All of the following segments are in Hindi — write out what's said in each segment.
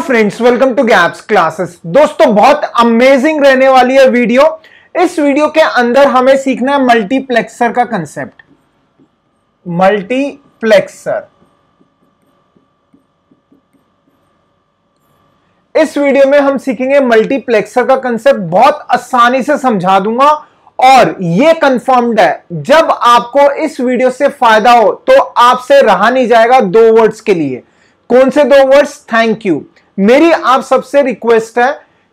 Friends welcome to gaps classes दोस्तों, बहुत अमेजिंग रहने वाली है वीडियो इस वीडियो के अंदर हमें सीखना है मल्टीप्लेक्सर का कंसेप्ट मल्टीप्लेक्सर इस वीडियो में हम सीखेंगे मल्टीप्लेक्सर का कंसेप्ट बहुत आसानी से समझा दूँगा. और यह कंफर्म्ड है. जब आपको इस वीडियो से फ़ायदा हो तो आपसे रहा नहीं जाएगा दो वर्ड्स के लिए. कौन से दो वर्ड्स थैंक यू मेरी आप सबसे रिक्वेस्ट है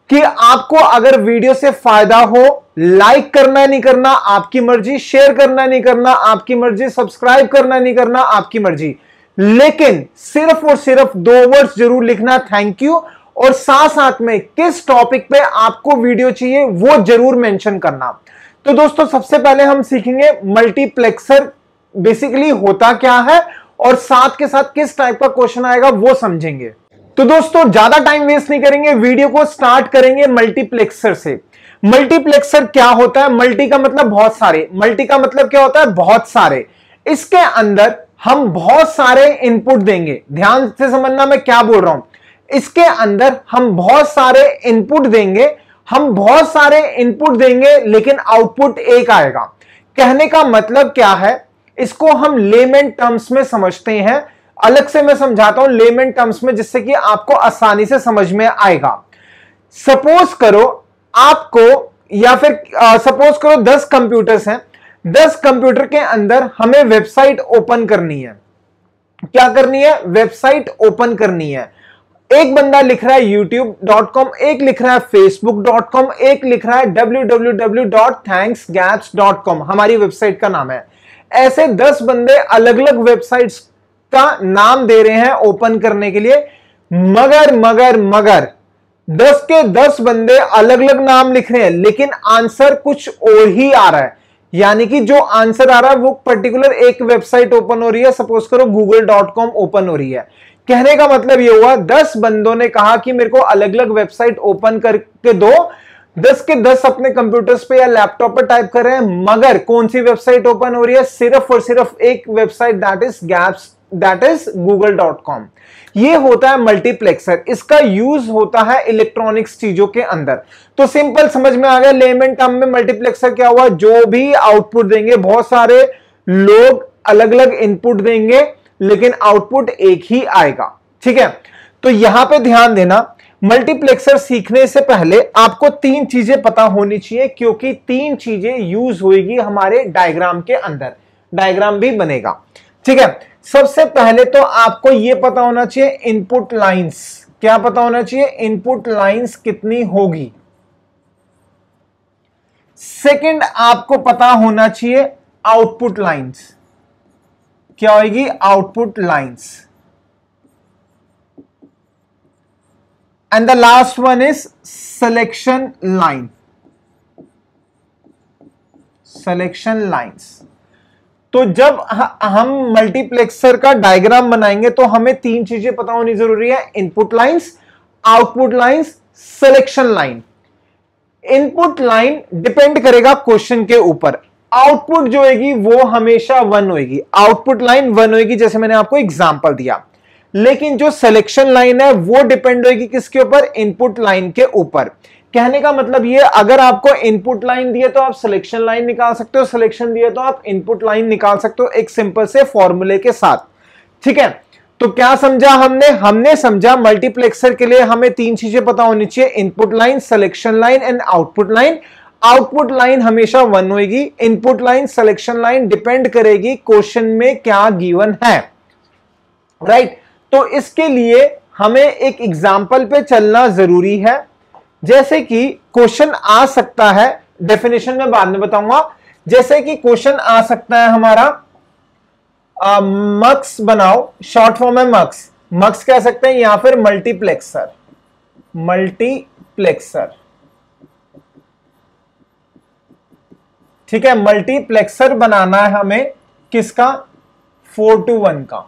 कि आपको अगर वीडियो से फ़ायदा हो लाइक करना नहीं करना, आपकी मर्ज़ी शेयर करना नहीं करना, आपकी मर्ज़ी सब्सक्राइब करना नहीं करना, आपकी मर्ज़ी। लेकिन सिर्फ़ और सिर्फ़ दो वर्ड्स ज़रूर लिखना थैंक यू और साथ साथ में किस टॉपिक पे आपको वीडियो चाहिए, वो ज़रूर मेंशन करना। तो दोस्तों, सबसे पहले हम सीखेंगे मल्टीप्लेक्सर बेसिकली होता क्या है और साथ के साथ किस टाइप का क्वेश्चन आएगा, वो समझेंगे। तो दोस्तों, ज़्यादा टाइम वेस्ट नहीं करेंगे वीडियो को स्टार्ट करेंगे मल्टीप्लेक्सर से। मल्टीप्लेक्सर क्या होता है? मल्टी का मतलब बहुत सारे। मल्टी का मतलब क्या होता है? बहुत सारे। इसके अंदर हम बहुत सारे इनपुट देंगे। ध्यान से समझना मैं क्या बोल रहा हूँ। इसके अंदर हम बहुत सारे इनपुट देंगे। हम बहुत सारे इनपुट देंगे, लेकिन आउटपुट एक आएगा। कहने का मतलब क्या है? इसको हम लेमेन टर्म्स में समझते हैं। अलग से मैं समझाता हूँ लेमेन टर्म्स में, जिससे कि आपको आसानी से समझ में आएगा। सपोज़ करो आपको, या फिर सपोज़ करो दस कंप्यूटर्स हैं। दस कंप्यूटर के अंदर हमें वेबसाइट ओपन करनी है। क्या करनी है? वेबसाइट ओपन करनी है। एक बंदा लिख रहा है youtube.com एक लिख रहा है facebook.com एक लिख रहा है www.thanksgaps.com हमारी वेबसाइट का नाम है। ऐसे दस बंदे अलग अलग वेबसाइट्स का नाम दे रहे हैं ओपन करने के लिए। मगर मगर मगर, दस के दस बंदे अलग अलग नाम लिख रहे हैं, लेकिन आंसर कुछ और ही आ रहा है। यानी कि जो आंसर आ रहा है, वो पर्टिकुलर एक वेबसाइट ओपन हो रही है। सपोज़ करो गूगल डॉट कॉम ओपन हो रही है। कहने का मतलब ये हुआ, दस बंदों ने कहा कि मेरे को अलग अलग वेबसाइट ओपन करके दो। दस के दस अपने कंप्यूटर्स पे या लैपटॉप पर टाइप कर रहे हैं। मगर, कौन सी वेबसाइट ओपन हो रही है? सिर्फ़ और सिर्फ़ एक website that is gaps that is Google dot com ये होता है मल्टीप्लेक्सर इसका यूज़ होता है इलेक्ट्रॉनिक्स चीज़ों के अंदर. तो सिंपल समझ में आ गया लेमन टर्म में मल्टीप्लेक्सर क्या हुआ? जो भी आउटपुट देंगे, बहुत सारे लोग अलग अलग इनपुट देंगे, लेकिन आउटपुट एक ही आएगा. ठीक है? तो यहाँ पे ध्यान देना मल्टीप्लेक्सर सीखने से पहले आपको तीन चीज़ें पता होनी चाहिए, क्योंकि तीन चीज़ें यूज़ होगी हमारे डायग्राम के अंदर. डायग्राम भी बनेगा. ठीक है? सबसे पहले तो आपको यह पता होना चाहिए इनपुट लाइंस क्या पता होना चाहिए? इनपुट लाइंस कितनी होगी? सेकंड आपको पता होना चाहिए आउटपुट लाइंस क्या होगी output lines and the last one is selection line selection lines तो जब हम मल्टीप्लेक्सर का डायग्राम बनाएँगे तो हमें तीन चीज़ें पता होनी ज़रूरी है। Input lines output lines selection line input line depend करेगा क्वेश्चन के ऊपर। आउटपुट जो होगी वो हमेशा वन होगी आउटपुट लाइन वन होगी जैसे मैंने आपको एग्जांपल दिया। लेकिन जो सिलेक्शन लाइन है, वो डिपेंड होगी किसके ऊपर? इनपुट लाइन के ऊपर। कहने का मतलब ये, अगर आपको इनपुट लाइन दिए तो आप सिलेक्शन लाइन निकाल सकते हो सिलेक्शन दिए तो आप इनपुट लाइन निकाल सकते हो एक सिंपल से फॉर्मूले के साथ। ठीक है? तो क्या समझा हमने? हमने समझा मल्टीप्लेक्सर के लिए हमें तीन चीज़ें पता होनी चाहिए input line selection line and output line output line हमेशा वन होगी input line selection line depend करेगी क्वेश्चन में क्या गिवन है। Right right? तो इसके लिए हमें एक एग्ज़ाम्पल पे चलना ज़रूरी है। जैसे कि क्वेश्चन आ सकता है डेफिनेशन में बाद में बताऊँगा। जैसे कि क्वेश्चन आ सकता है हमारा मक्स बनाओ शॉर्ट फॉर्म है मक्स मक्स कह सकते हैं या फिर मल्टीप्लेक्सर मल्टीप्लेक्सर ठीक है मल्टीप्लेक्सर बनाना है हमें किसका? फोर टू वन का।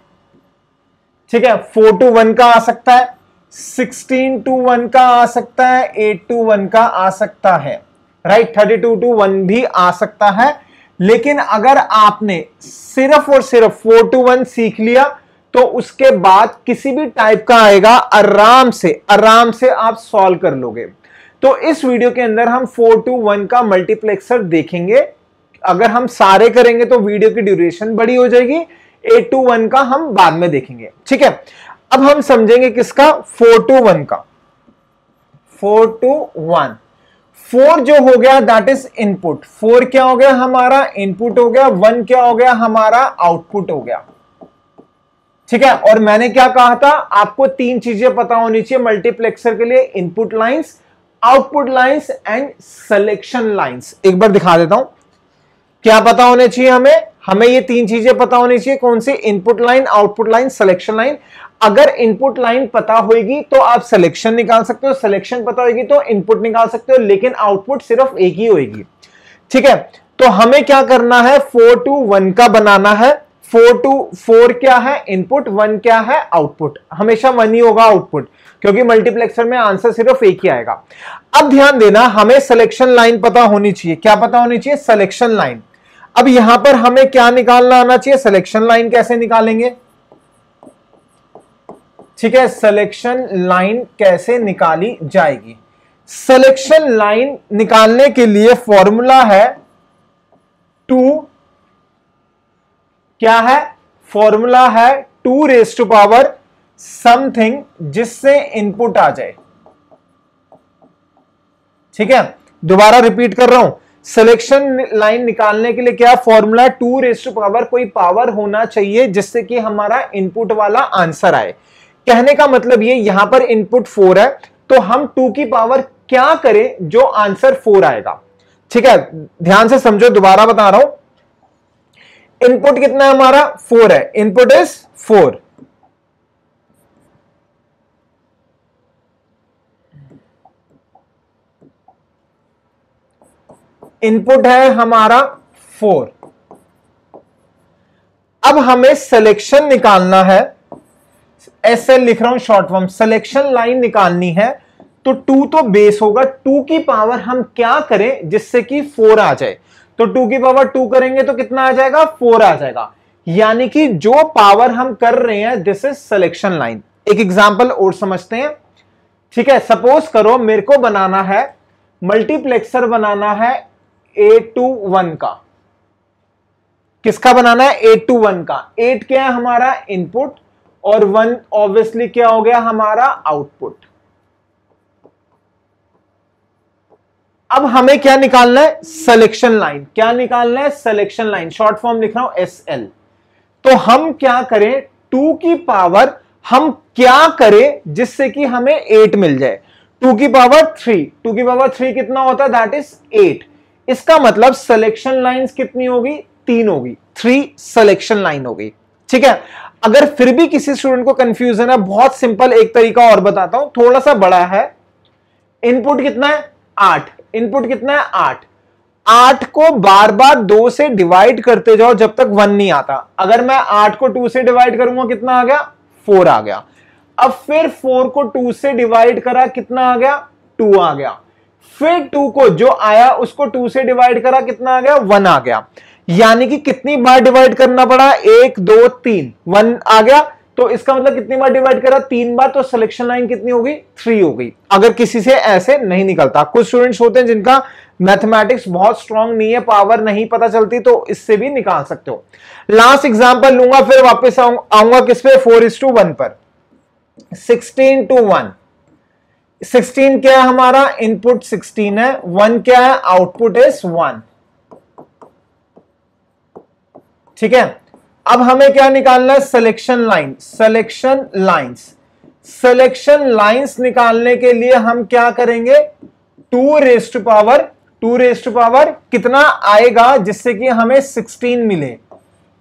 ठीक है फोर टू वन का आ सकता है। सिक्सटीन टू वन का आ सकता है, एट टू वन का आ सकता है right thirty two to one भी आ सकता है। लेकिन अगर आपने सिर्फ़ और सिर्फ़ फोर टू वन सीख लिया तो उसके बाद किसी भी टाइप का आएगा, आराम से आराम से आप सॉल्व कर लोगे। तो इस वीडियो के अंदर हम फोर टू वन का मल्टीप्लेक्सर देखेंगे। अगर हम सारे करेंगे तो वीडियो की ड्यूरेशन बड़ी हो जाएगी, एट टू वन का हम बाद में देखेंगे। ठीक है? अब हम समझेंगे किसका? फोर टू वन का। Four to one. फोर जो हो गया दैट इज़ इनपुट फोर क्या हो गया? हमारा इनपुट हो गया। वन क्या हो गया? हमारा आउटपुट हो गया। ठीक है? और मैंने क्या कहा था? आपको तीन चीज़ें पता होनी चाहिए मल्टीप्लेक्सर के लिए input lines output lines and selection lines एक बार दिखा देता हूँ। क्या पता होने चाहिए हमें? हमें ये तीन चीज़ें पता होनी चाहिए, कौन सी? Input line output line selection line अगर इनपुट लाइन पता होगी तो आप सिलेक्शन निकाल सकते हो। सिलेक्शन पता होगी तो इनपुट निकाल सकते हो, लेकिन आउटपुट सिर्फ़ एक ही होगी ठीक है? तो हमें क्या करना है? फोर टू वन का बनाना है। फोर टू फोर क्या है? इनपुट वन क्या है? आउटपुट हमेशा वन ही होगा आउटपुट क्योंकि मल्टीप्लेक्सर में आंसर सिर्फ़ एक ही आएगा। अब ध्यान देना, हमें सिलेक्शन लाइन पता होनी चाहिए। क्या पता होनी चाहिए? सिलेक्शन लाइन अब यहाँ पर हमें क्या निकालना आना चाहिए? सिलेक्शन लाइन कैसे निकालेंगे? ठीक है सिलेक्शन लाइन कैसे निकाली जाएगी? सिलेक्शन लाइन निकालने के लिए फॉर्मूला है टू क्या है? फॉर्मूला है two raise to power something जिससे इनपुट आ जाए। ठीक है? दोबारा रिपीट कर रहा हूँ। सिलेक्शन लाइन निकालने के लिए क्या formula two raise to power कोई पावर होना चाहिए जिससे कि हमारा इनपुट वाला आंसर आए? कहने का मतलब ये यहाँ पर इनपुट फोर है तो हम टू की पावर क्या करें जो आंसर फोर आएगा? ठीक है, ध्यान से समझो, दोबारा बता रहा हूँ। इनपुट कितना है हमारा? फोर है। इनपुट इज़ फोर इनपुट है हमारा फोर। अब हमें सिलेक्शन निकालना है। एल लिख रहा हूँ शॉर्ट फॉर्म सिलेक्शन लाइन निकालनी है। तो टू तो बेस होगा। टू की पावर हम क्या करें जिससे कि फोर आ जाए? तो टू की पावर टू करेंगे तो कितना आ जाएगा? फोर आ जाएगा। यानी कि जो पावर हम कर रहे हैं दिस इज़ सिलेक्शन लाइन एक एग्जांपल और समझते हैं। ठीक है सपोज़ करो मेरे को बनाना है मल्टीप्लेक्सर बनाना है ए टू वन का। किसका बनाना है? एट टू वन का। एट क्या है? हमारा इनपुट और वन ऑब्वियसली क्या हो गया? हमारा आउटपुट अब हमें क्या निकालना है? सिलेक्शन लाइन क्या निकालना है? सिलेक्शन लाइन शॉर्ट फॉर्म लिख रहा हूँ एस एल तो हम क्या करें? टू की पावर हम क्या करें जिससे कि हमें एट मिल जाए? टू की पावर थ्री टू की पावर थ्री कितना होता है? दैट इज़ एट इसका मतलब सिलेक्शन लाइंस कितनी होगी? तीन होगी। थ्री सिलेक्शन लाइन होगी। ठीक है? अगर फिर भी किसी स्टूडेंट को कंफ्यूजन है, बहुत सिंपल एक तरीका और बताता हूँ। थोड़ा सा बड़ा है। इनपुट कितना है? आठ। इनपुट कितना है? आठ। आठ को बार बार दो से डिवाइड करते जाओ जब तक वन नहीं आता। अगर मैं आठ को टू से डिवाइड करूँगा, कितना आ गया? फोर आ गया। अब फिर फोर को टू से डिवाइड करा, कितना आ गया? टू आ गया। फिर टू को जो आया, उसको टू से डिवाइड करा, कितना आ गया? वन आ गया। यानी कि कितनी बार डिवाइड करना पड़ा? एक, दो, तीन। वन आ गया तो इसका मतलब कितनी बार डिवाइड करा? तीन बार तो सिलेक्शन लाइन कितनी होगी? थ्री हो गई। अगर किसी से ऐसे नहीं निकलता। कुछ स्टूडेंट्स होते हैं जिनका मैथमेटिक्स बहुत स्ट्रांग नहीं है पावर नहीं पता चलती तो इससे भी निकाल सकते हो। लास्ट एग्जांपल लूँगा, फिर वापस आऊँगा किस पे? फोर इज़ टू वन पर। सिक्सटीन टू वन सिक्सटीन क्या है हमारा? इनपुट सिक्सटीन है। वन क्या है? Output is one. ठीक है? अब हमें क्या निकालना है? Selection line, selection lines. Selection lines निकालने के लिए हम क्या करेंगे? Two raised power, two raised power कितना आएगा जिससे कि हमें 16 मिले?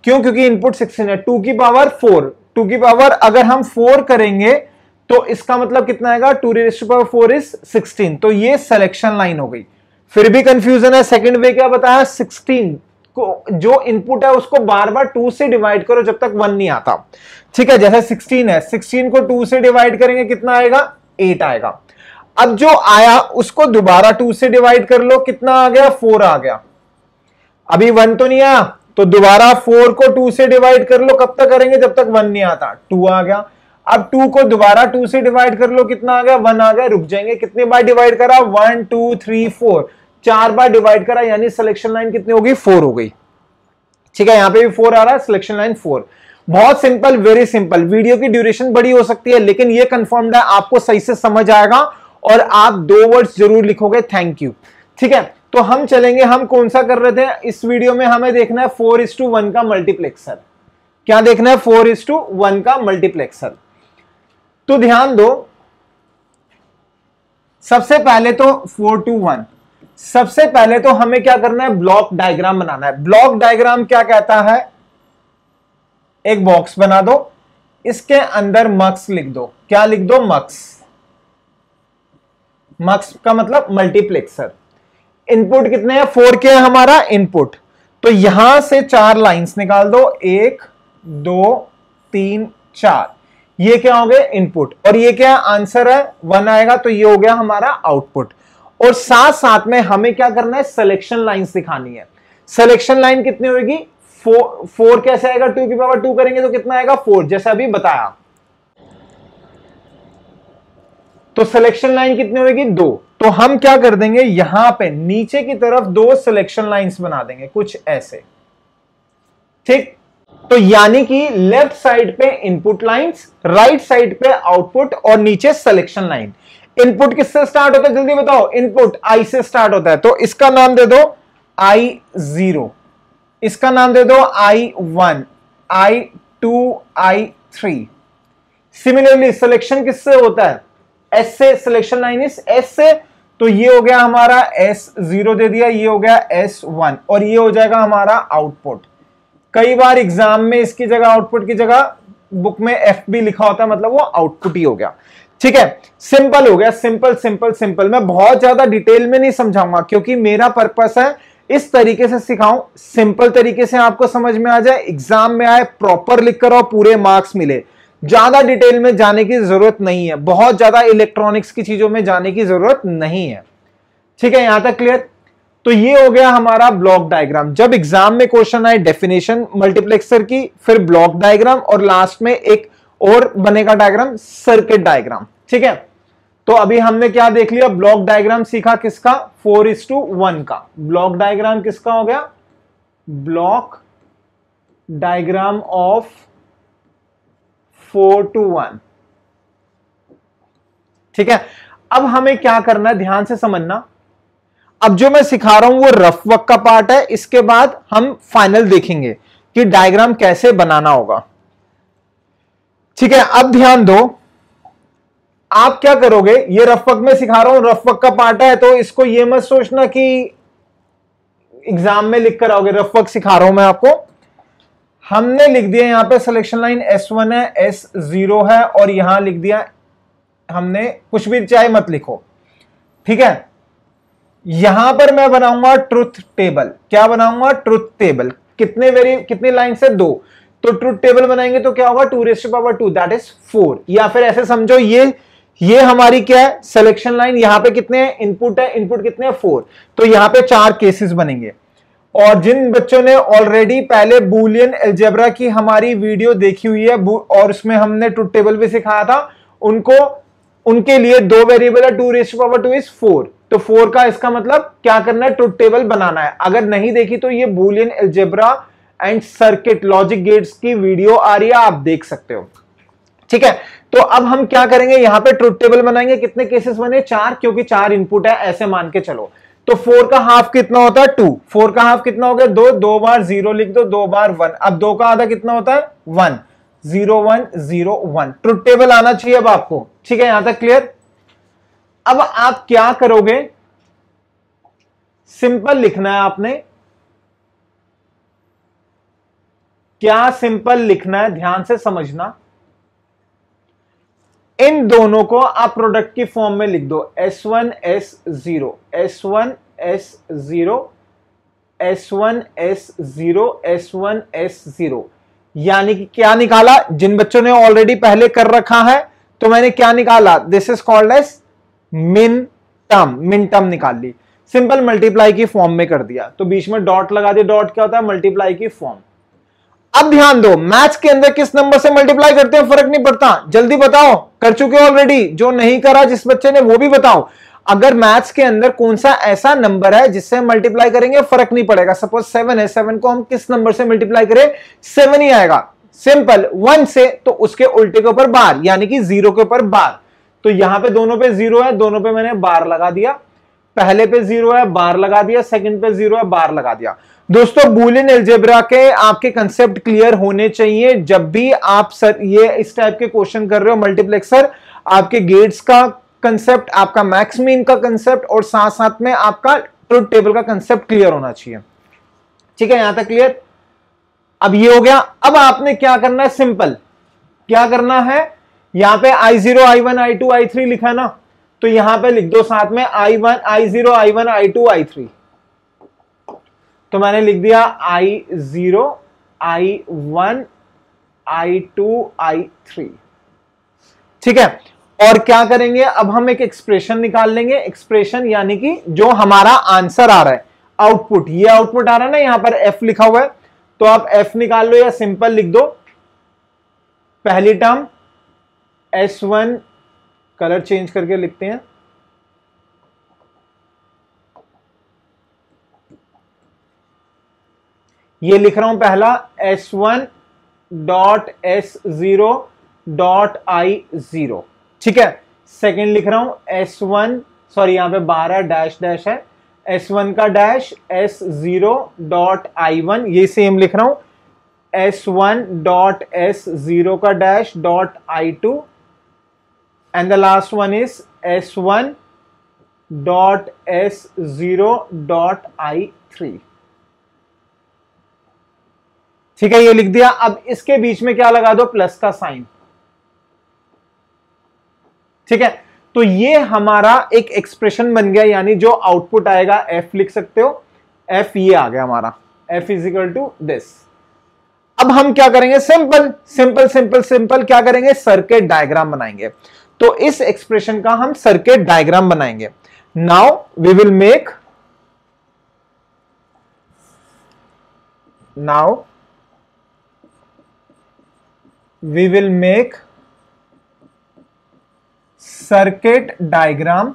क्यों? क्योंकि इनपुट 16 है। टू की पावर फोर। टू की पावर अगर हम फोर करेंगे तो इसका मतलब कितना आएगा? Two raised power four is sixteen. तो ये सिलेक्शन लाइन हो गई। फिर भी कंफ्यूजन है। सेकंड वे क्या बताया? सिक्सटीन। को जो इनपुट है, उसको बार बार टू से डिवाइड करो जब तक वन नहीं आता। ठीक है? जैसे सिक्सटीन है। सिक्सटीन को टू से डिवाइड करेंगे, कितना आएगा? एट आएगा। अब जो आया, उसको दोबारा टू से डिवाइड कर लो। कितना आ गया? फोर आ गया। अभी वन तो नहीं आया। तो दोबारा फोर को टू से डिवाइड कर लो। कब तक करेंगे? जब तक वन नहीं आता। टू आ गया। अब टू को दोबारा टू से डिवाइड कर लो, कितना आ गया? वन आ गया, रुक जाएँगे। कितने बार डिवाइड करा? वन टू थ्री फोर चार बार डिवाइड करा, यानी सिलेक्शन लाइन कितनी होगी फोर हो गई। ठीक है, यहाँ पे भी फोर आ रहा है सिलेक्शन लाइन फोर बहुत सिंपल वेरी सिंपल वीडियो की ड्यूरेशन बड़ी हो सकती है, लेकिन ये कंफर्म्ड है, आपको सही से समझ आएगा और आप दो वर्ड्स ज़रूर लिखोगे थैंक यू ठीक है तो हम चलेंगे, हम कौन सा कर रहे थे? इस वीडियो में हमें देखना है फोर इज़ टू वन का मल्टीप्लेक्सर क्या देखना है? फोर इज़ टू वन का मल्टीप्लेक्सर तो ध्यान दो, सबसे पहले तो फोर टू वन सबसे पहले तो हमें क्या करना है? ब्लॉक डायग्राम बनाना है। ब्लॉक डायग्राम क्या कहता है? एक बॉक्स बना दो। इसके अंदर मक्स लिख दो। क्या लिख दो? मक्स मक्स का मतलब मल्टीप्लेक्सर इनपुट कितने हैं? फोर के है हमारा इनपुट तो यहाँ से चार लाइंस निकाल दो। एक, दो, तीन, चार. ये क्या हो गए इनपुट और ये क्या आंसर है? वन आएगा तो ये हो गया हमारा आउटपुट और साथ साथ में हमें क्या करना है? सिलेक्शन लाइन दिखानी है. सिलेक्शन लाइन कितनी होगी? फोर फोर कैसे आएगा? टू की पावर टू करेंगे तो कितना आएगा? फोर जैसा अभी बताया. तो सिलेक्शन लाइन कितनी होगी? दो. तो हम क्या कर देंगे? यहाँ पे नीचे की तरफ़ दो सिलेक्शन लाइंस बना देंगे, कुछ ऐसे. ठीक? तो यानी कि लेफ़्ट साइड पे इनपुट लाइंस राइट साइड पे आउटपुट और नीचे सिलेक्शन लाइन इनपुट किससे स्टार्ट होता है? जल्दी बताओ। इनपुट आई से स्टार्ट होता है। तो इसका नाम दे दो आई ज़ीरो इसका नाम दे दो I one I two I three similarly selection किससे होता है? एस से सिलेक्शन लाइन इस एस से। तो ये हो गया हमारा एस ज़ीरो दे दिया। ये हो गया एस वन और ये हो जाएगा हमारा आउटपुट कई बार एग्ज़ाम में इसकी जगह आउटपुट की जगह बुक में एफ़ बी लिखा होता है मतलब वो आउटपुट ही हो गया। ठीक है? सिंपल हो गया सिंपल सिंपल सिंपल मैं बहुत ज़्यादा डिटेल में नहीं समझाऊँगा, क्योंकि मेरा पर्पस है इस तरीके से सिखाऊं सिंपल तरीके से आपको समझ में आ जाए एग्ज़ाम में आए प्रॉपर लिख कर और पूरे मार्क्स मिले। ज़्यादा डिटेल में जाने की ज़रूरत नहीं है। बहुत ज़्यादा इलेक्ट्रॉनिक्स की चीज़ों में जाने की ज़रूरत नहीं है। ठीक है? यहाँ तक क्लियर तो ये हो गया हमारा ब्लॉक डायग्राम जब एग्ज़ाम में क्वेश्चन आए डेफिनेशन मल्टीप्लेक्सर की, फिर ब्लॉक डायग्राम और लास्ट में एक और बनेगा डायग्राम सर्किट डायग्राम ठीक है? तो अभी हमने क्या देख लिया? ब्लॉक डायग्राम सीखा किसका? फोर इज़ टू वन का। ब्लॉक डायग्राम किसका हो गया? Block diagram of four to one ठीक है? अब हमें क्या करना है? ध्यान से समझना। अब जो मैं सिखा रहा हूँ वो रफ वर्क का पार्ट है। इसके बाद हम फाइनल देखेंगे कि डायग्राम कैसे बनाना होगा। ठीक है, अब ध्यान दो। आप क्या करोगे? ये रफक में सिखा रहा हूँ रफक का पार्ट है तो इसको ये मत सोचना कि एग्ज़ाम में लिख कर आओगे। रफक सिखा रहा हूँ मैं आपको। हमने लिख दिया यहाँ पे सिलेक्शन लाइन एस वन है एस ज़ीरो है, और यहाँ लिख दिया हमने, कुछ भी चाहे मत लिखो। ठीक है? यहाँ पर मैं बनाऊँगा ट्रुथ टेबल क्या बनाऊँगा? ट्रुथ टेबल कितने वेरी कितने लाइन से दो। तो ट्रुथ टेबल बनाएँगे तो क्या होगा? Two raised power two that is four या फिर ऐसे समझो, ये ये हमारी क्या है? सिलेक्शन लाइन यहाँ पे कितने इनपुट है। इनपुट कितने फोर तो यहाँ पे चार केसेस बनेंगे। और जिन बच्चों ने ऑलरेडी पहले बुलियन एल्जेब्रा की हमारी वीडियो देखी हुई है और उसमें हमने ट्रुथ टेबल भी सिखाया था, उनको, उनके लिए दो वेरिएबल है two raised power two is four तो फोर का इसका मतलब क्या करना है? ट्रुथ टेबल बनाना है। अगर नहीं देखी तो ये Boolean algebra and circuit logic gates की वीडियो आ रही है, आप देख सकते हो। ठीक है? तो अब हम क्या करेंगे? यहाँ पे ट्रुथ टेबल बनाएँगे। कितने केसेस बने? चार, क्योंकि चार इनपुट है, ऐसे मान के चलो। तो फोर का हाफ़ कितना होता है? टू फोर का हाफ़ कितना हो गया? दो। दो बार ज़ीरो लिख दो दो बार वन अब दो का आधा कितना होता है? One zero one zero one truth table आना चाहिए अब आपको। ठीक है? यहाँ तक क्लियर अब आप क्या करोगे? सिंपल लिखना है आपने। क्या सिंपल लिखना है? ध्यान से समझना। इन दोनों को आप प्रोडक्ट की फॉर्म में लिख दो। S one S zero S one S zero S one S zero S one S zero यानी कि क्या निकाला? जिन बच्चों ने ऑलरेडी पहले कर रखा है तो मैंने क्या निकाला? This is called S min term min term निकाल ली। सिंपल मल्टीप्लाई की फॉर्म में कर दिया। तो बीच में डॉट लगा दिया। डॉट क्या होता है? मल्टीप्लाई की फॉर्म अब ध्यान दो मैथ्स के अंदर किस नंबर से मल्टीप्लाई करते हैं? फ़र्क नहीं पड़ता। जल्दी बताओ। कर चुके ऑलरेडी जो नहीं करा जिस बच्चे ने, वो भी बताओ। अगर मैथ्स के अंदर कौन सा ऐसा नंबर है जिससे मल्टीप्लाई करेंगे, फ़र्क नहीं पड़ेगा। सपोज़ सेवन है। सेवन को हम किस नंबर से मल्टीप्लाई करें? सेवन ही आएगा। सिंपल वन से तो उसके उल्टे के ऊपर बार, यानी कि ज़ीरो के ऊपर बार। तो यहाँ पे दोनों पे ज़ीरो है, दोनों पे मैंने बार लगा दिया। पहले पे ज़ीरो है, बार लगा दिया सेकंड पे ज़ीरो है, बार लगा दिया। दोस्तों बुलियन एल्जेब्रा के आपके कंसेप्ट क्लियर होने चाहिए। जब भी आप सर, ये इस टाइप के क्वेश्चन कर रहे हो मल्टीप्लेक्सर आपके गेट्स का कंसेप्ट आपका मैक्स मीन का कंसेप्ट और साथ साथ में आपका ट्रुथ टेबल का कंसेप्ट क्लियर होना चाहिए। ठीक है, यहाँ तक क्लियर अब ये हो गया। अब आपने क्या करना है? सिंपल क्या करना है? यहाँ पे I zero I one I two I three लिखा ना? तो यहाँ पे लिख दो साथ में I one I zero I one I two I three तो मैंने लिख दिया I zero I one I two I three ठीक है? और क्या करेंगे? अब हम एक एक्सप्रेशन निकाल लेंगे। एक्सप्रेशन यानी कि जो हमारा आंसर आ रहा है। आउटपुट ये आउटपुट आ रहा है ना? यहाँ पर एफ़ लिखा हुआ है। तो आप एफ़ निकाल लो या सिंपल लिख दो। पहली term S one colour change करके लिखते हैं। ये लिख रहा हूँ पहला S one dot S zero dot I zero ठीक है? सेकेंड लिख रहा हूँ एस वन सॉरी यहाँ पे बारह डैश डैश है। एस वन का dash S zero dot I one ये सेम लिख रहा हूँ। S one dot S zero का dash dot I two one is S one dot S zero dot I three ठीक है, ये लिख दिया। अब इसके बीच में क्या लगा दो? प्लस का साइन। ठीक है? तो ये हमारा एक एक्सप्रेशन बन गया, यानी जो आउटपुट आएगा एफ़ लिख सकते हो। एफ़ ये आ गया हमारा। F is equal to this अब हम क्या करेंगे? सिंपल सिंपल सिंपल सिंपल क्या करेंगे? सर्किट डायग्राम बनाएँगे। तो इस एक्सप्रेशन का हम सर्किट डायग्राम बनाएँगे। Now we will make now we will make circuit diagram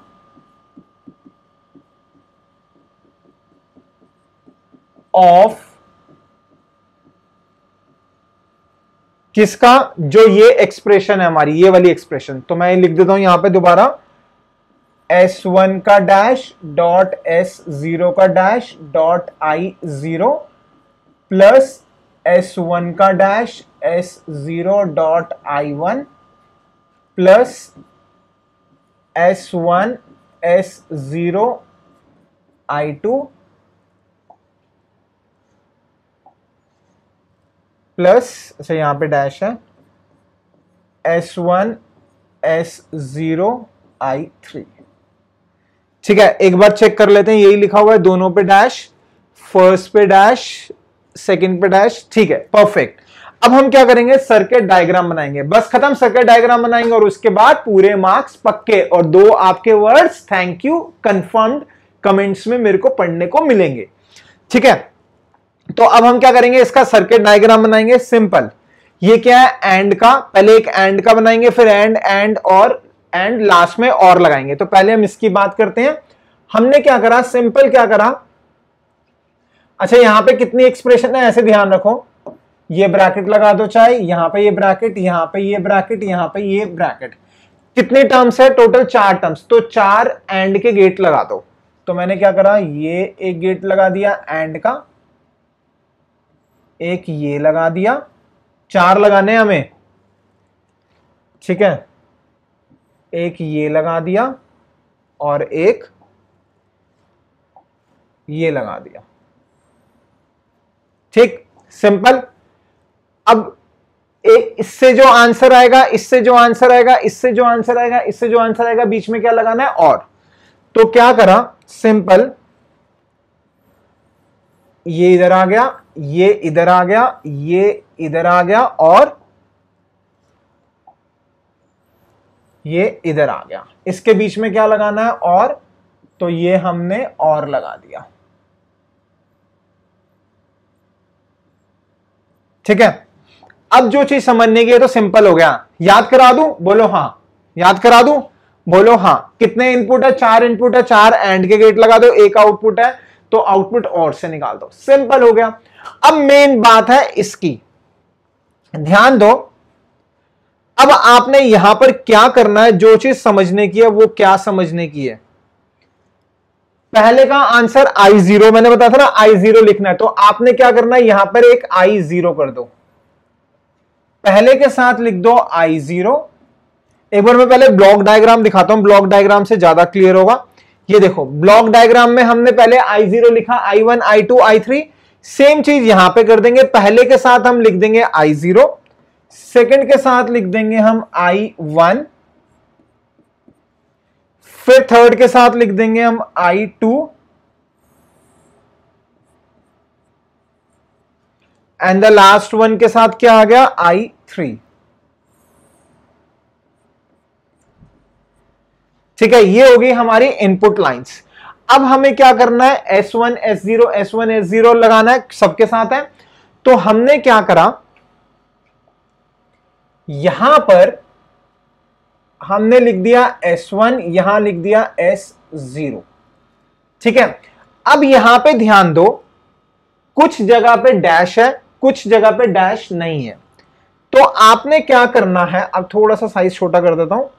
of किसका? जो ये एक्सप्रेशन है हमारी, ये वाली एक्सप्रेशन तो मैं लिख देता हूँ यहाँ पे दोबारा। एस वन का डैश डॉट एस ज़ीरो का dash dot I zero plus S one का dash S zero dot I one plus S one S zero I two plus अच्छा यहाँ पे डैश है। S one S zero I three ठीक है, एक बार चेक कर लेते हैं, यही लिखा हुआ है, दोनों पे डैश फ़र्स्ट पे डैश सेकंड पे डैश ठीक है परफेक्ट अब हम क्या करेंगे सर्किट डायग्राम बनाएँगे। बस खत्म सर्किट डायग्राम बनाएँगे, और उसके बाद पूरे मार्क्स पक्के, और दो आपके words thank you confirmed comments में मेरे को पढ़ने को मिलेंगे। ठीक है तो अब हम क्या करेंगे? इसका सर्किट डायग्राम बनाएँगे सिंपल ये क्या है? एंड का, पहले एक एंड का बनाएँगे, फिर एंड एंड और एंड लास्ट में और लगाएँगे। तो पहले हम इसकी बात करते हैं। हमने क्या करा? सिंपल क्या करा? अच्छा यहाँ पे कितनी एक्सप्रेशन है? ऐसे ध्यान रखो। ये ब्रैकेट लगा दो चाहे, यहाँ पे ये ब्रैकेट यहाँ पे ये ब्रैकेट यहाँ पे ये ब्रैकेट कितने टर्म्स है? टोटल चार टर्म्स तो चार एंड के गेट लगा दो। तो मैंने क्या करा? ये एक गेट लगा दिया एंड का एक ये लगा दिया, चार लगाने हमें। ठीक है? एक ये लगा दिया और एक ये लगा दिया। ठीक? सिंपल। अब एक इससे जो आंसर आएगा, इससे जो आंसर आएगा, इससे जो आंसर आएगा, इससे जो आंसर आएगा, बीच में क्या लगाना है? और। तो क्या करा? सिंपल। ये इधर आ गया, ये इधर आ गया, ये इधर आ गया और ये इधर आ गया। इसके बीच में क्या लगाना है? और तो ये हमने और लगा दिया। ठीक है? अब जो चीज़ समझने की है तो सिंपल हो गया। याद करा दूँ? बोलो हाँ। याद करा दूँ? बोलो हाँ। कितने इनपुट है? चार इनपुट है। चार एंड के गेट लगा दो। एक आउटपुट है। तो आउटपुट और से निकाल दो। सिंपल हो गया। अब मेन बात है इसकी। ध्यान दो। अब आपने यहाँ पर क्या करना है, जो चीज़ समझने की है, वो क्या समझने की है? पहले का आंसर आई ज़ीरो मैंने बताया था ना आई ज़ीरो लिखना है। तो आपने क्या करना है, यहाँ पर एक आई ज़ीरो कर दो। पहले के साथ लिख दो आई ज़ीरो एक बार मैं पहले ब्लॉक डायग्राम दिखाता हूँ। ब्लॉक डायग्राम से ज़्यादा क्लियर होगा। ये देखो ब्लॉक डायग्राम में हमने पहले आई ज़ीरो लिखा I one I two I three same चीज़ यहाँ पे कर देंगे। पहले के साथ हम लिख देंगे आई ज़ीरो सेकेंड के साथ लिख देंगे हम आई वन फिर थर्ड के साथ लिख देंगे हम I two and the last one के साथ क्या आ गया? आई थ्री ठीक है, ये होगी हमारी इनपुट लाइंस अब हमें क्या करना है? S one S zero S one S zero लगाना है, सबके साथ है। तो हमने क्या करा? यहाँ पर हमने लिख दिया S1 यहाँ लिख दिया S0 ठीक है? अब यहाँ पे ध्यान दो, कुछ जगह पे डैश है, कुछ जगह पे डैश नहीं है। तो आपने क्या करना है? अब थोड़ा सा साइज़ छोटा कर देता हूँ।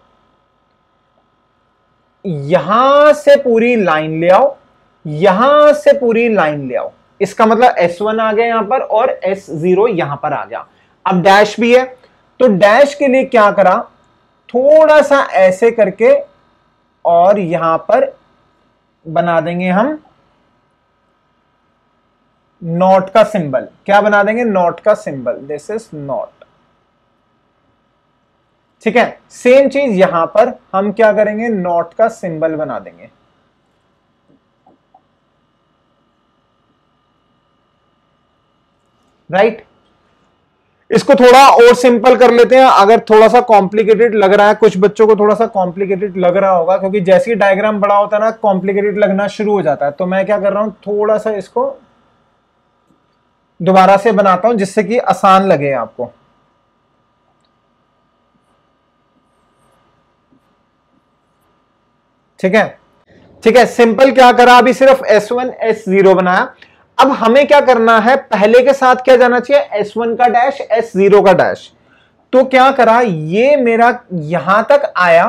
यहाँ से पूरी लाइन ले आओ, यहाँ से पूरी लाइन ले आओ। इसका मतलब S1 आ गया यहाँ पर और S0 यहाँ पर आ गया। अब डैश भी है तो डैश के लिए क्या करा? थोड़ा सा ऐसे करके और यहाँ पर बना देंगे हम नॉट का सिंबल क्या बना देंगे? नॉट का सिंबल दिस इज़ नॉट ठीक है? सेम चीज़ यहाँ पर हम क्या करेंगे? नॉट का सिंबल बना देंगे। Right right? इसको थोड़ा और सिंपल कर लेते हैं। अगर थोड़ा सा कॉम्प्लिकेटेड लग रहा है, कुछ बच्चों को थोड़ा सा कॉम्प्लिकेटेड लग रहा होगा, क्योंकि जैसे ही डायग्राम बड़ा होता है ना कॉम्प्लिकेटेड लगना शुरू हो जाता है। तो मैं क्या कर रहा हूँ? थोड़ा सा इसको दोबारा से बनाता हूँ, जिससे कि आसान लगे आपको। ठीक है? ठीक है सिंपल क्या करा? अभी सिर्फ़ एस वन एस ज़ीरो बनाया। अब हमें क्या करना है? पहले के साथ क्या जाना चाहिए? S1 का डैश S0 का डैश तो क्या करा? ये मेरा यहाँ तक आया।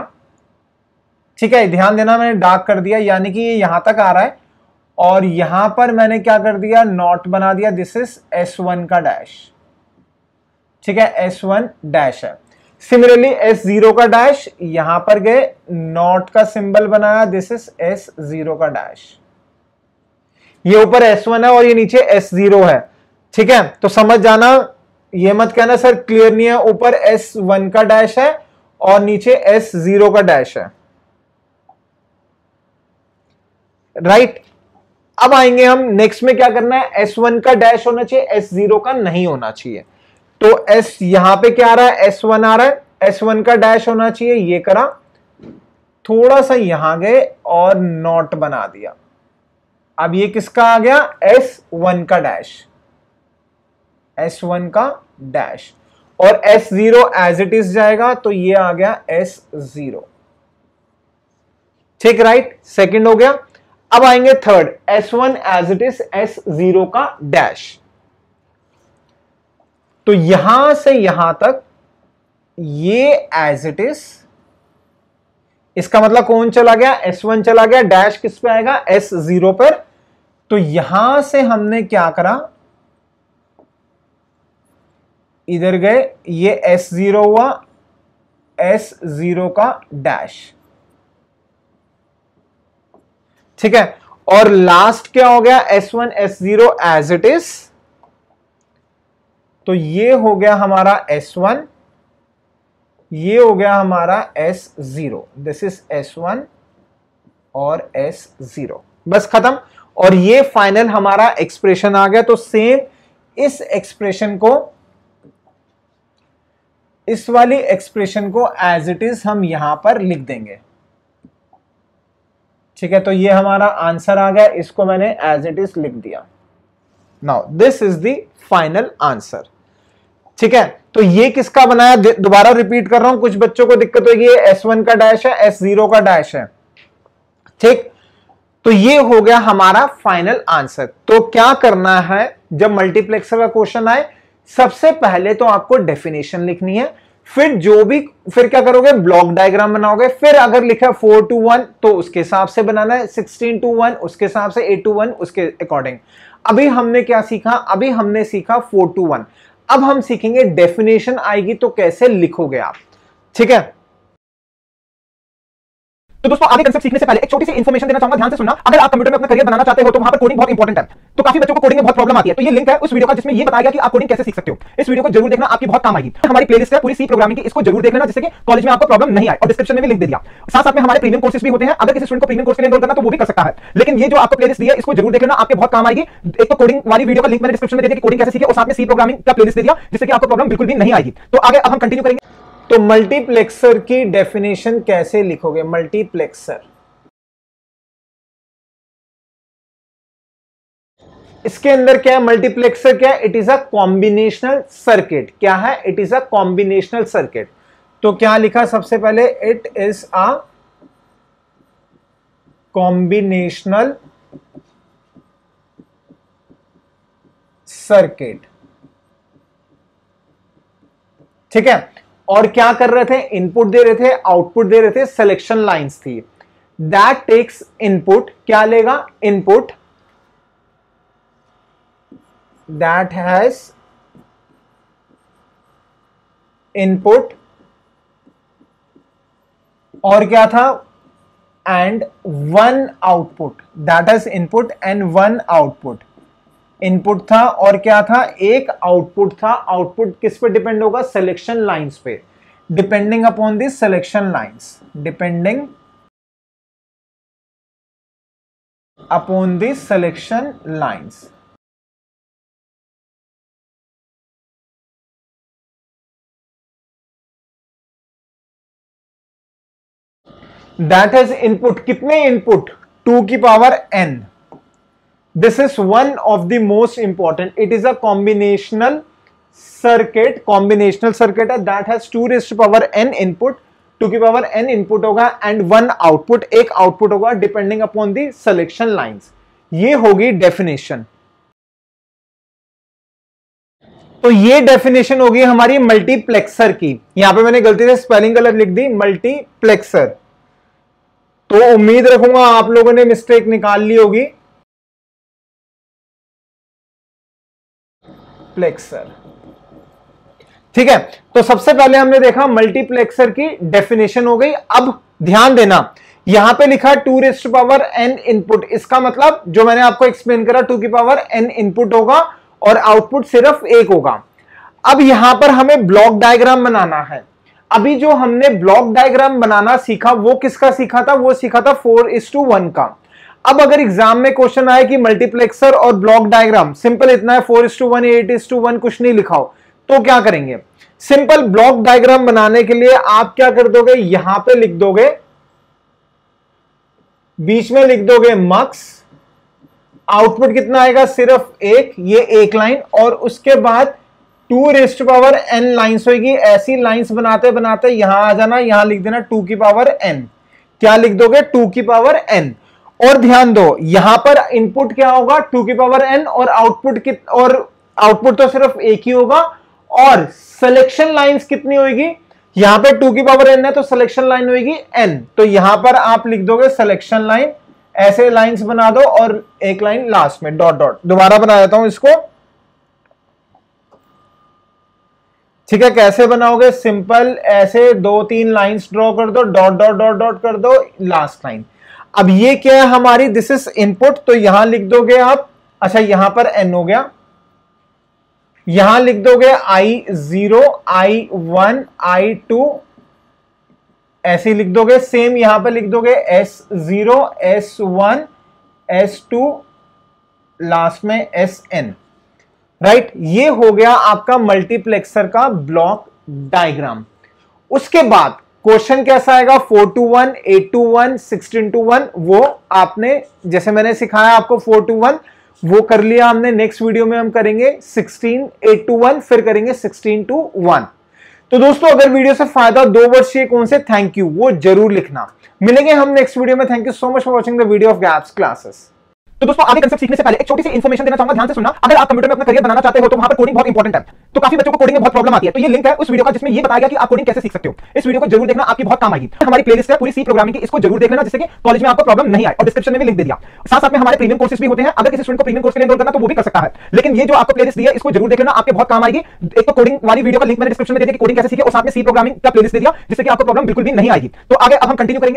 ठीक है, ध्यान देना, मैंने डार्क कर दिया, यानी कि ये यहाँ तक आ रहा है। और यहाँ पर मैंने क्या कर दिया? नॉट बना दिया। दिस इज़ S1 का डैश ठीक है S1 डैश है। सिमिलरली एस ज़ीरो का डैश यहाँ पर गए नॉट का सिंबल बनाया दिस इज़ एस ज़ीरो का डैश ये ऊपर एस वन है और ये नीचे एस ज़ीरो है। ठीक है? तो समझ जाना, ये मत कहना सर क्लियर नहीं है, ऊपर एस वन का डैश है और नीचे एस ज़ीरो का डैश है। Right right? अब आएँगे हम नेक्स्ट में क्या करना है? एस वन का डैश होना चाहिए एस ज़ीरो का नहीं होना चाहिए। तो S यहाँ पे क्या आ रहा है? S1 आ रहा है। S1 का डैश होना चाहिए। ये करा। थोड़ा सा यहाँ गए और नॉट बना दिया। अब ये किसका आ गया? एस वन का डैश एस वन का डैश और S zero as it is जाएगा तो ये आ गया एस ज़ीरो ठीक राइट सेकंड हो गया। अब आएँगे third S one as it is S zero का डैश तो यहाँ से यहाँ तक ये एज इट इज़ इसका मतलब कौन चला गया? S1 चला गया डैश किस पे आएगा? S0 पर। तो यहाँ से हमने क्या करा? इधर गए, ये S0 हुआ S0 का डैश ठीक है? और लास्ट क्या हो गया? S1 S0 as it is तो ये हो गया हमारा S1 ये हो गया हमारा S0 दिस इज़ S1 और S0 बस खत्म। और ये फाइनल हमारा एक्सप्रेशन आ गया तो सेम इस एक्सप्रेशन को, इस वाली एक्सप्रेशन को एज इट इज़ हम यहाँ पर लिख देंगे। ठीक है तो ये हमारा आंसर आ गया, इसको मैंने एज इट इज़ लिख दिया। Now this is the final answer ठीक है? तो ये किसका बनाया? दोबारा रिपीट कर रहा हूँ, कुछ बच्चों को दिक्कत होगी। एस वन का डैश है एस ज़ीरो का डैश है। ठीक? तो ये हो गया हमारा फाइनल आंसर तो क्या करना है? जब मल्टीप्लेक्सर का क्वेश्चन आए, सबसे पहले तो आपको डेफिनेशन लिखनी है। फिर जो भी, फिर क्या करोगे? ब्लॉक डायग्राम बनाओगे। फिर अगर लिखा फोर टू वन तो उसके हिसाब से बनाना है। सिक्सटीन टू वन उसके हिसाब से एट टू वन उसके अकॉर्डिंग अभी हमने क्या सीखा? अभी हमने सीखा फोर टू वन अब हम सीखेंगे डेफिनेशन आएगी तो कैसे लिखोगे आप? ठीक है? तो दोस्तों, आगे कंसेप्ट सीखने से पहले एक छोटी सी इन्फॉर्मेशन देना चाहूँगा। ध्यान से सुनना। अगर आप कंप्यूटर में अपना करियर बनाना चाहते हो तो वहाँ पर कोडिंग बहुत इंपॉर्टेंट है। तो काफ़ी बच्चों को कोडिंग में बहुत प्रॉब्लम आती है। तो ये लिंक है उस वीडियो का, जिसमें ये बताया गया कि आप कोडिंग कैसे सीख सकते हो। इस वीडियो को ज़रूर देखना, आपकी बहुत काम आएगी। हमारी प्लेलिस्ट है, पूरी सी प्रोग्रामिंग की, इसको ज़रूर देख लेना जिससे कि कॉलेज में आपको प्रॉब्लम नहीं आए। और डिस्क्रिप्शन में भी लिंक दे दिया। साथ साथ में हमारे प्रीमियम कोर्सेज भी होते हैं। अगर किसी स्टूडेंट को प्रीमियम कोर्स के लिए एनरोल करना तो वो भी कर सकता है। लेकिन ये जो आपको प्लेलिस्ट दिया इसको ज़रूर देख लेना आपके बहुत काम आएगी। एक तो कोडिंग वाली वीडियो का लिंक मैंने डिस्क्रिप्शन में दे दिया कि कोडिंग कैसे सीखे, और साथ में सी प्रोग्रामिंग का प्लेलिस्ट दे दिया, जिससे कि आपको प्रॉब्लम बिल्कुल भी नहीं आएगी। तो आगे अब हम कंटिन्यू करेंगे। तो मल्टीप्लेक्सर की डेफिनेशन कैसे लिखोगे? मल्टीप्लेक्सर इसके अंदर क्या है? मल्टीप्लेक्सर क्या है? It is a combinational circuit क्या है? It is a combinational circuit तो क्या लिखा सबसे पहले? It is a combinational circuit ठीक है? और क्या कर रहे थे? इनपुट दे रहे थे आउटपुट दे रहे थे सिलेक्शन लाइंस थी। दैट टेक्स इनपुट क्या लेगा? इनपुट दैट हैज़ इनपुट और क्या था? And one output that has input and one output input था और क्या था? एक आउटपुट था। आउटपुट किस पे डिपेंड होगा? सिलेक्शन लाइंस पे। Depending upon this selection lines. Depending upon this selection lines. That is input कितने इनपुट टू की power n this is one of the most important it is a combinational circuit combinational circuit है that has two raised power n input two की पावर एन इनपुट होगा एंड वन आउटपुट एक आउटपुट होगा depending upon the selection lines ये होगी डेफिनेशन तो ये डेफिनेशन होगी हमारी मल्टीप्लेक्सर की। यहाँ पे मैंने गलती से स्पेलिंग गलत लिख दी मल्टीप्लेक्सर तो उम्मीद रखूँगा आप लोगों ने मिस्टेक निकाल ली होगी। प्लेक्सर ठीक है? तो सबसे पहले हमने देखा मल्टीप्लेक्सर की डेफिनेशन हो गई। अब ध्यान देना, यहाँ पे लिखा two raised power n input इसका मतलब जो मैंने आपको एक्सप्लेन करा टू की पावर एन इनपुट होगा और आउटपुट सिर्फ़ एक होगा। अब यहाँ पर हमें ब्लॉक डायग्राम बनाना है। अभी जो हमने ब्लॉक डायग्राम बनाना सीखा, वो किसका सीखा था? वो सीखा था फोर इस टू वन का। अब अगर एग्ज़ाम में क्वेश्चन आए कि मल्टीप्लेक्सर और ब्लॉक डायग्राम सिंपल इतना है four is to one eight is to one कुछ नहीं लिखाओ तो क्या करेंगे? सिंपल ब्लॉक डायग्राम बनाने के लिए आप क्या कर दोगे? यहाँ पे लिख दोगे, बीच में लिख दोगे मक्स आउटपुट कितना आएगा? सिर्फ़ एक, ये एक लाइन और उसके बाद two raised power n lines होगी ऐसी लाइंस बनाते बनाते, यहाँ आ जाना, यहाँ लिख देना टू की पावर एन क्या लिख दोगे? टू की पावर एन और ध्यान दो, यहाँ पर इनपुट क्या होगा? टू की पावर एन और आउटपुट कित, और आउटपुट तो सिर्फ़ एक ही होगा। और सिलेक्शन लाइंस कितनी होगी यहाँ पे टू की पावर एन है तो सिलेक्शन लाइन होगी एन तो यहाँ पर आप लिख दोगे सिलेक्शन लाइन ऐसे लाइंस बना दो और एक लाइन लास्ट में डॉट डॉट दोबारा बना देता हूँ इसको। ठीक है, कैसे बनाओगे? सिंपल ऐसे दो, तीन लाइंस ड्रॉ कर दो डॉट डॉट डॉट डॉट कर दो लास्ट लाइन अब ये क्या है हमारी? दिस इज़ इनपुट तो यहाँ लिख दोगे आप। अच्छा यहाँ पर एन हो गया। यहाँ लिख दोगे I zero I one I two ऐसे लिख दोगे। सेम यहाँ पर लिख दोगे S zero S one S two last में एस एन राइट ये हो गया आपका मल्टीप्लेक्सर का ब्लॉक डायग्राम उसके बाद क्वेश्चन कैसा आएगा? Four to one, eight to one sixteen to one, वो आपने, जैसे मैंने सिखाया आपको फोर टू वन, वो कर लिया हमने। नेक्स्ट वीडियो में हम करेंगे सिक्सटीन, एट टू वन, फिर करेंगे सिक्सटीन टू वन। तो दोस्तों, अगर वीडियो से फ़ायदा दो वर्षीय कौन से? थैंक यू वो ज़रूर लिखना। मिलेंगे हम नेक्स्ट वीडियो में। Thank you so much for watching the video of Gaps classes तो दोस्तों आगे कंसेप्ट सीखने से पहले एक छोटी सी इन्फॉर्मेशन देना चाहूँगा, ध्यान से सुनना। अगर आप कंप्यूटर में अपना करियर बनाना चाहते हो तो वहाँ पर कोडिंग बहुत इंपॉर्टेंट है। तो काफ़ी बच्चों को कोडिंग में बहुत प्रॉब्लम आती है। तो ये लिंक है उस वीडियो का, जिसमें ये बताया गया कि आप कोडिंग कैसे सीख सकते हो। इस वीडियो को ज़रूर देखना, आपकी बहुत काम आएगी। हमारी प्लेलिस्ट है, पूरी सी प्रोग्रामिंग की, इसको ज़रूर देख लेना जिससे कि कॉलेज में आपको प्रॉब्लम नहीं आए। और डिस्क्रिप्शन में भी लिंक दे दिया। साथ साथ में हमारे प्रीमियम कोर्सेज भी होते हैं। अगर किसी स्टूडेंट को प्रीमियम कोर्स के लिए करना तो वो भी कर सकता है। लेकिन ये जो आपको प्लेलिस्ट दी है, इसको ज़रूर देख लेना आपके बहुत काम आएगी। एक तो कोडिंग वाली वीडियो का लिंक मैंने डिस्क्रिप्शन में दे दिया कि कोडिंग कैसे सीखे, और साथ में सी प्रोग्रामिंग का प्लेलिस्ट दे दिया, जिससे कि आपको प्रॉब्लम बिल्कुल भी नहीं आएगी। तो आगे अब हम कंटिन्यू करेंगे।